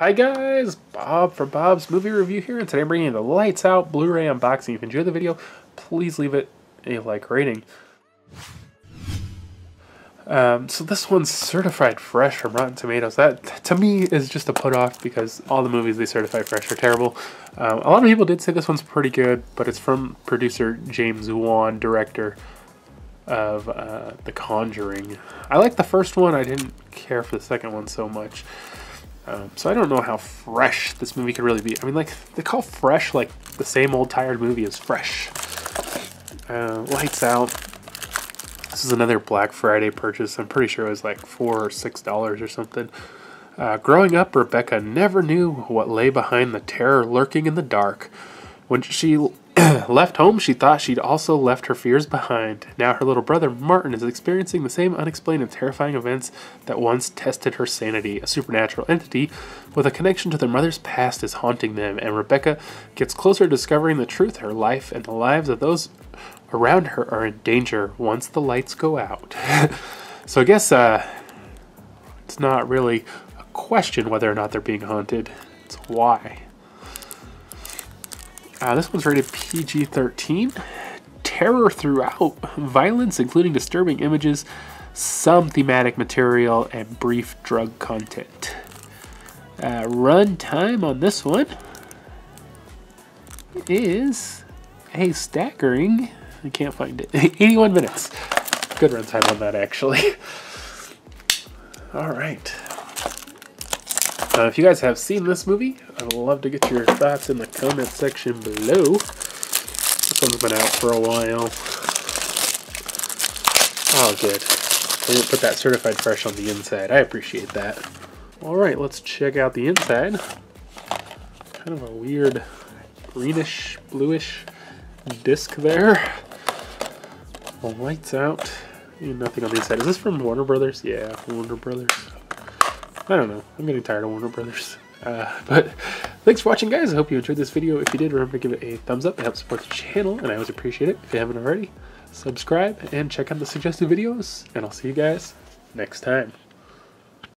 Hi guys, Bob from Bob's Movie Review here, and today I'm bringing you the Lights Out Blu-ray unboxing. If you enjoyed the video, please leave it a like rating. Um, so this one's certified fresh from Rotten Tomatoes. That, to me, is just a put off because all the movies they certify fresh are terrible. Um, a lot of people did say this one's pretty good, but it's from producer James Wan, director of uh, The Conjuring. I like the first one. I didn't care for the second one so much. Um, so I don't know how fresh this movie could really be. I mean, like, they call fresh, like, the same old tired movie as fresh. Uh, lights out. This is another Black Friday purchase. I'm pretty sure it was like 4 or $6 or something. Uh, growing up, Rebecca never knew what lay behind the terror lurking in the dark. When she left home, she thought she'd also left her fears behind. Now her little brother Martin is experiencing the same unexplained and terrifying events that once tested her sanity. A supernatural entity with a connection to their mother's past is haunting them, and Rebecca gets closer to discovering the truth. Her life and the lives of those around her are in danger once the lights go out. so I guess uh, it's not really a question whether or not they're being haunted, it's why. Uh, this one's rated PG 13. Terror throughout, violence, including disturbing images, some thematic material, and brief drug content. Uh, run time on this one is a staggering, I can't find it, 81 minutes. Good run time on that, actually. All right. Uh, if you guys have seen this movie, I would love to get your thoughts in the comment section below. This one's been out for a while. Oh, good. I didn't put that certified fresh on the inside. I appreciate that. Alright, let's check out the inside. Kind of a weird greenish, bluish disc there. lights out. Nothing on the inside. Is this from Warner Brothers? Yeah, Warner Brothers. I don't know. I'm getting tired of Warner Brothers. Uh, but thanks for watching, guys. I hope you enjoyed this video. If you did, remember to give it a thumbs up. It helps support the channel, and I always appreciate it. If you haven't already, subscribe and check out the suggested videos, and I'll see you guys next time.